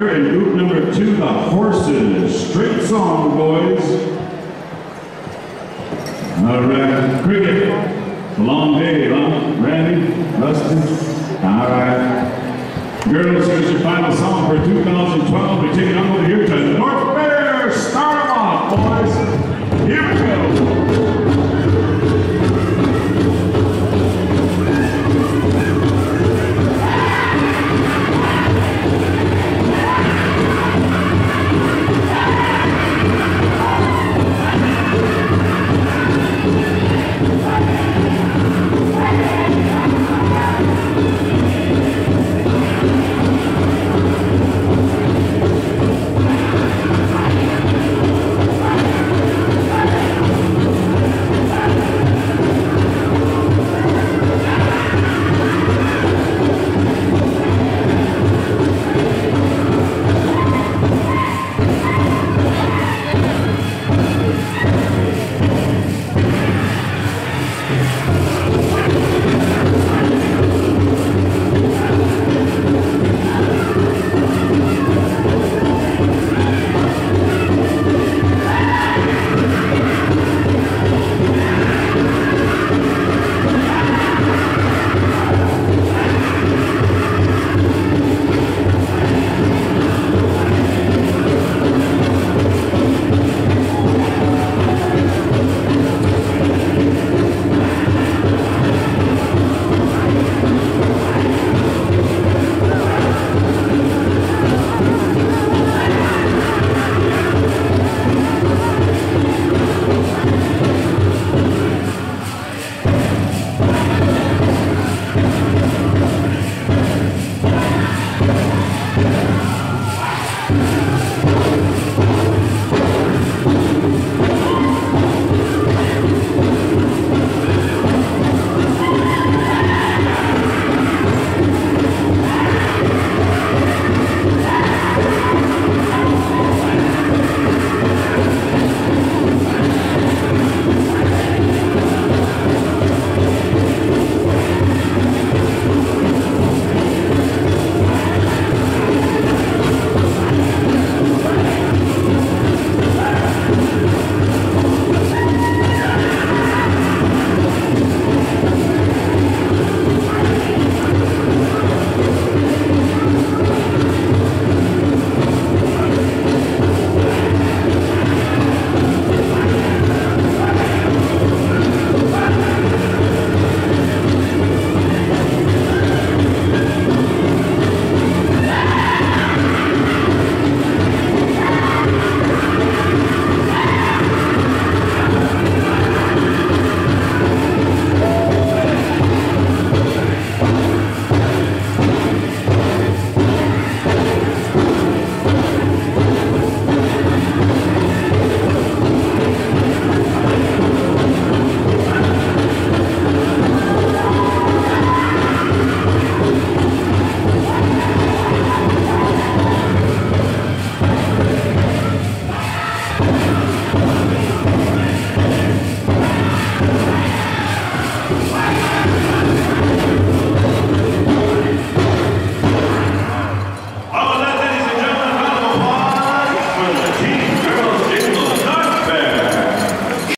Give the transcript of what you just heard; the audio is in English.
In group number two, the Horses. Straight song, boys. All right, cricket. The long day, huh? Randy, Rustin. All right. Girls, here's your final song for 2012. We take it on.